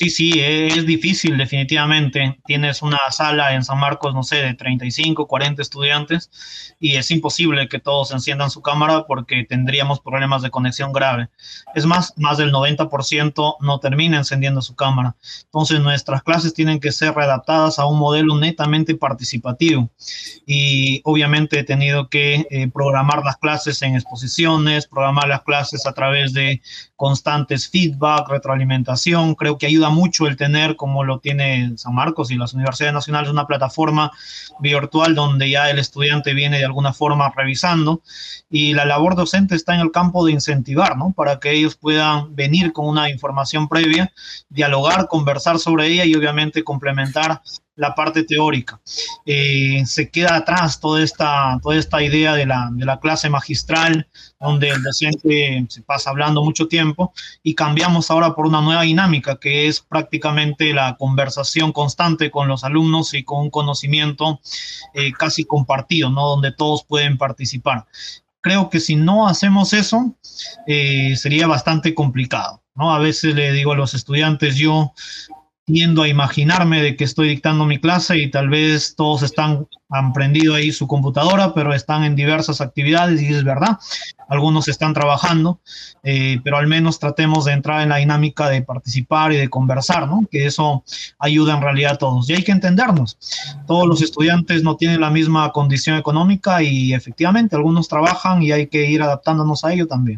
Sí, sí, es difícil definitivamente. Tienes una sala en San Marcos, no sé, de 35, 40 estudiantes y es imposible que todos enciendan su cámara porque tendríamos problemas de conexión grave. Es más, más del 90% no termina encendiendo su cámara. Entonces nuestras clases tienen que ser readaptadas a un modelo netamente participativo y obviamente he tenido que eh, programar las clases en exposiciones, programar las clases a través de constantes feedback, retroalimentación. Creo que ayuda mucho el tener, como lo tiene San Marcos y las universidades nacionales, una plataforma virtual donde ya el estudiante viene de alguna forma revisando y la labor docente está en el campo de incentivar, ¿no? Para que ellos puedan venir con una información previa, dialogar, conversar sobre ella y obviamente complementar la parte teórica. Eh, se queda atrás toda esta, toda esta idea de la, de la clase magistral, donde el docente se pasa hablando mucho tiempo, y cambiamos ahora por una nueva dinámica, que es prácticamente la conversación constante con los alumnos y con un conocimiento eh, casi compartido, ¿no? Donde todos pueden participar. Creo que si no hacemos eso, eh, sería bastante complicado. ¿no? A veces le digo a los estudiantes, yo tiendo a imaginarme de que estoy dictando mi clase y tal vez todos están, han prendido ahí su computadora, pero están en diversas actividades y es verdad, algunos están trabajando, eh, pero al menos tratemos de entrar en la dinámica de participar y de conversar, ¿no? Que eso ayuda en realidad a todos. Y hay que entendernos, todos los estudiantes no tienen la misma condición económica y efectivamente algunos trabajan y hay que ir adaptándonos a ello también.